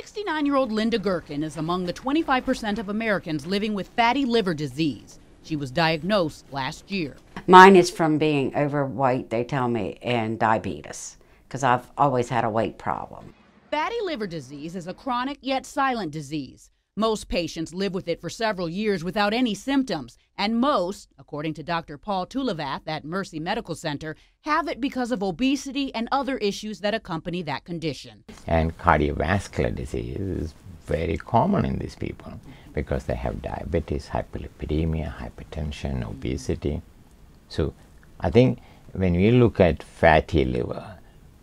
49 year old Linda Gherkin is among the 25% of Americans living with fatty liver disease. She was diagnosed last year. Mine is from being overweight, they tell me, and diabetes, because I've always had a weight problem. Fatty liver disease is a chronic yet silent disease. Most patients live with it for several years without any symptoms, and most, according to Dr. Paul Thuluvath at Mercy Medical Center, have it because of obesity and other issues that accompany that condition. And cardiovascular disease is very common in these people because they have diabetes, hyperlipidemia, hypertension, obesity. So I think when we look at fatty liver,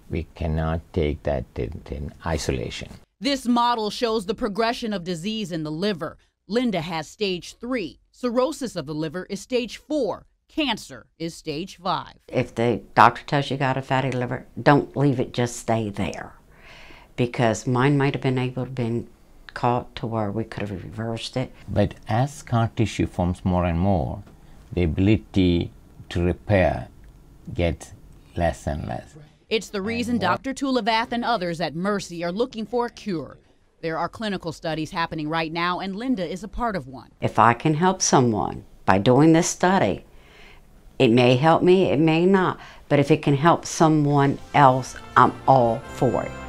we cannot take that in, in isolation. This model shows the progression of disease in the liver. Linda has stage three. Cirrhosis of the liver is stage four. Cancer is stage five. If the doctor tells you got a fatty liver, don't leave it just stay there. Because mine might have been able to been caught to where we could have reversed it. But as scar tissue forms more and more, the ability to repair gets less and less. It's the reason Dr. Thuluvath and others at Mercy are looking for a cure. There are clinical studies happening right now, and Linda is a part of one. If I can help someone by doing this study, it may help me, it may not, but if it can help someone else, I'm all for it.